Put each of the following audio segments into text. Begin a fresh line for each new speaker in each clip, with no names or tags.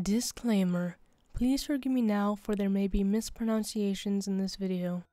Disclaimer Please forgive me now, for there may be mispronunciations in this video.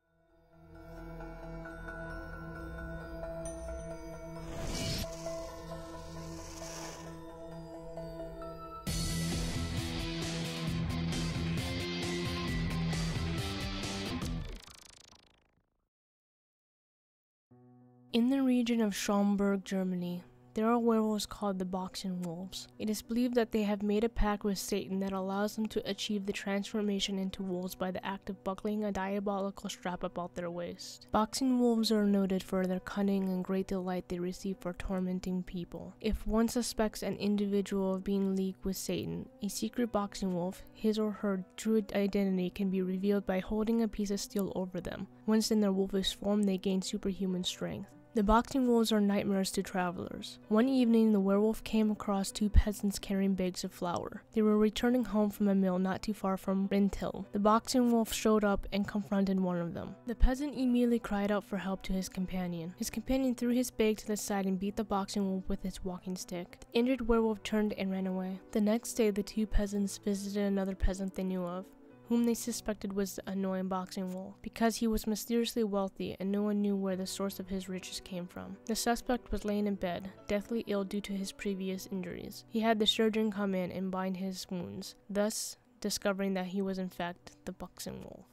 In the region of Schaumburg, Germany, there are werewolves called the Boxenwolves. It is believed that they have made a pact with Satan that allows them to achieve the transformation into wolves by the act of buckling a diabolical strap about their waist. Boxenwolves are noted for their cunning and great delight they receive for tormenting people. If one suspects an individual of being leagued with Satan, a secret Boxenwolf, his or her true identity can be revealed by holding a piece of steel over them. Once in their wolfish form, they gain superhuman strength. The Boxenwolves are nightmares to travelers. One evening, the werewolf came across two peasants carrying bags of flour. They were returning home from a mill not too far from Rinteln. The Boxenwolf showed up and confronted one of them. The peasant immediately cried out for help to his companion. His companion threw his bag to the side and beat the Boxenwolf with his walking stick. The injured werewolf turned and ran away. The next day, the two peasants visited another peasant they knew of whom they suspected was the annoying Boxenwolf, because he was mysteriously wealthy and no one knew where the source of his riches came from. The suspect was laying in bed, deathly ill due to his previous injuries. He had the surgeon come in and bind his wounds, thus discovering that he was in fact the Boxenwolf.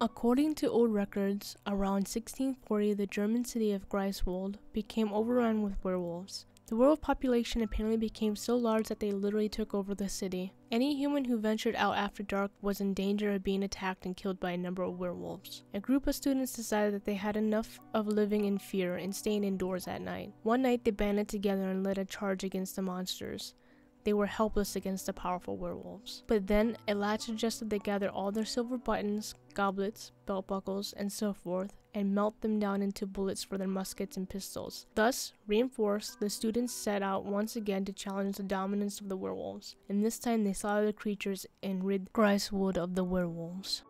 According to old records, around 1640 the German city of Greifswald became overrun with werewolves. The world population apparently became so large that they literally took over the city. Any human who ventured out after dark was in danger of being attacked and killed by a number of werewolves. A group of students decided that they had enough of living in fear and staying indoors at night. One night they banded together and led a charge against the monsters. They were helpless against the powerful werewolves. But then, Elijah suggested they gather all their silver buttons, goblets, belt buckles, and so forth, and melt them down into bullets for their muskets and pistols. Thus, reinforced, the students set out once again to challenge the dominance of the werewolves, and this time they slaughtered the creatures and rid Greifswald of the werewolves.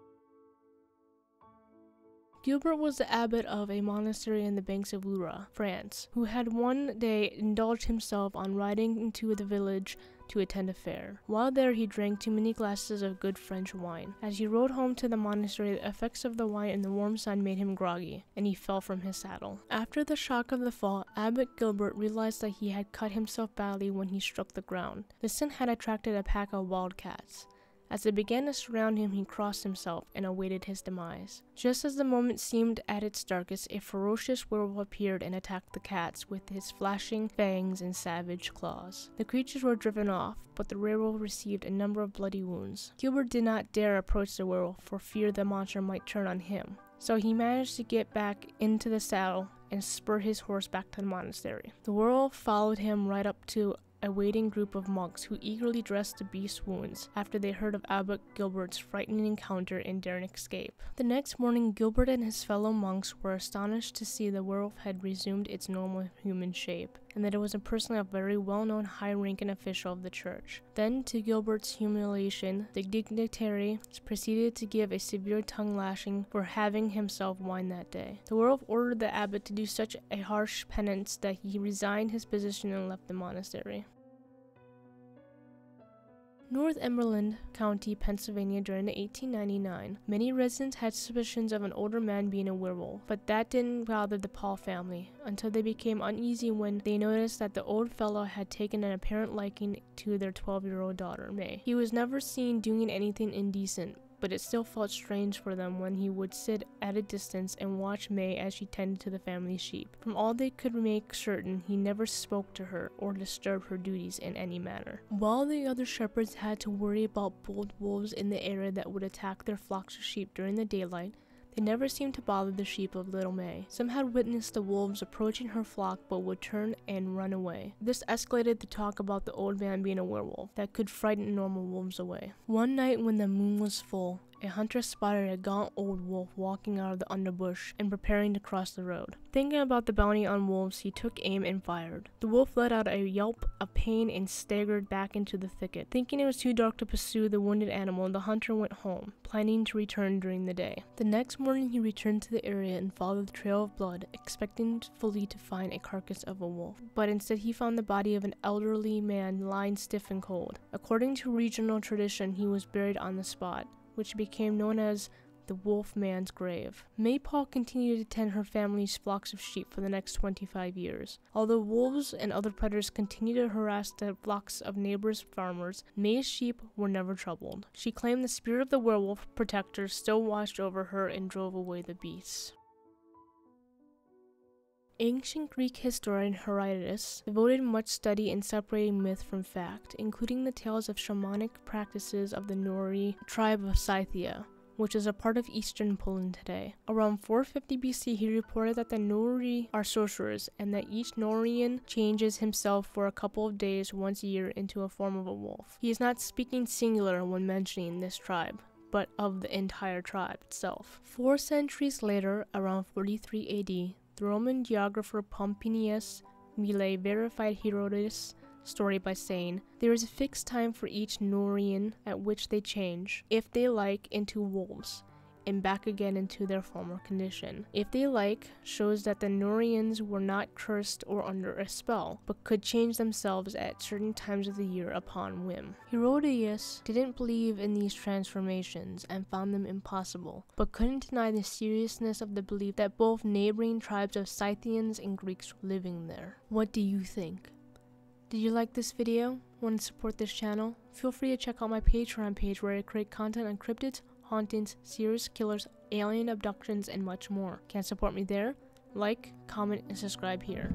Gilbert was the abbot of a monastery in the banks of Loire, France, who had one day indulged himself on riding into the village to attend a fair. While there, he drank too many glasses of good French wine. As he rode home to the monastery, the effects of the wine and the warm sun made him groggy, and he fell from his saddle. After the shock of the fall, Abbot Gilbert realized that he had cut himself badly when he struck the ground. The sin had attracted a pack of wildcats. As they began to surround him, he crossed himself and awaited his demise. Just as the moment seemed at its darkest, a ferocious werewolf appeared and attacked the cats with his flashing fangs and savage claws. The creatures were driven off, but the werewolf received a number of bloody wounds. Gilbert did not dare approach the werewolf for fear the monster might turn on him, so he managed to get back into the saddle and spur his horse back to the monastery. The werewolf followed him right up to a waiting group of monks who eagerly dressed the beast's wounds after they heard of Abbot Gilbert's frightening encounter and daring escape. The next morning, Gilbert and his fellow monks were astonished to see the werewolf had resumed its normal human shape, and that it was a person of very well-known high-ranking official of the church. Then, to Gilbert's humiliation, the dignitary proceeded to give a severe tongue lashing for having himself wine that day. The werewolf ordered the abbot to do such a harsh penance that he resigned his position and left the monastery. Northumberland County, Pennsylvania during 1899. Many residents had suspicions of an older man being a werewolf, but that didn't bother the Paul family until they became uneasy when they noticed that the old fellow had taken an apparent liking to their 12 year old daughter, May. He was never seen doing anything indecent, but it still felt strange for them when he would sit at a distance and watch May as she tended to the family sheep. From all they could make certain, he never spoke to her or disturbed her duties in any manner. While the other shepherds had to worry about bold wolves in the area that would attack their flocks of sheep during the daylight, they never seemed to bother the sheep of little May. Some had witnessed the wolves approaching her flock but would turn and run away. This escalated the talk about the old man being a werewolf that could frighten normal wolves away. One night when the moon was full, a hunter spotted a gaunt old wolf walking out of the underbrush and preparing to cross the road. Thinking about the bounty on wolves, he took aim and fired. The wolf let out a yelp of pain and staggered back into the thicket. Thinking it was too dark to pursue the wounded animal, the hunter went home, planning to return during the day. The next morning, he returned to the area and followed the trail of blood, expecting fully to find a carcass of a wolf. But instead, he found the body of an elderly man lying stiff and cold. According to regional tradition, he was buried on the spot, which became known as the wolf man's grave. May Paul continued to tend her family's flocks of sheep for the next 25 years. Although wolves and other predators continued to harass the flocks of neighbors' farmers, May's sheep were never troubled. She claimed the spirit of the werewolf protector still watched over her and drove away the beasts. Ancient Greek historian Herodotus devoted much study in separating myth from fact, including the tales of shamanic practices of the Neuri tribe of Scythia, which is a part of eastern Poland today. Around 450 BC, he reported that the Neuri are sorcerers and that each Neurian changes himself for a couple of days once a year into a form of a wolf. He is not speaking singular when mentioning this tribe but of the entire tribe itself. Four centuries later, around 43 AD, the Roman geographer Pomponius Mela verified Herodotus' story by saying, There is a fixed time for each Neurian at which they change, if they like, into wolves, and back again into their former condition. If they like, shows that the Neurians were not cursed or under a spell, but could change themselves at certain times of the year upon whim. Herodotus didn't believe in these transformations and found them impossible, but couldn't deny the seriousness of the belief that both neighboring tribes of Scythians and Greeks were living there. What do you think? Did you like this video? Want to support this channel? Feel free to check out my Patreon page where I create content on cryptids, hauntings, serious killers, alien abductions, and much more. Can support me there? Like, comment, and subscribe here.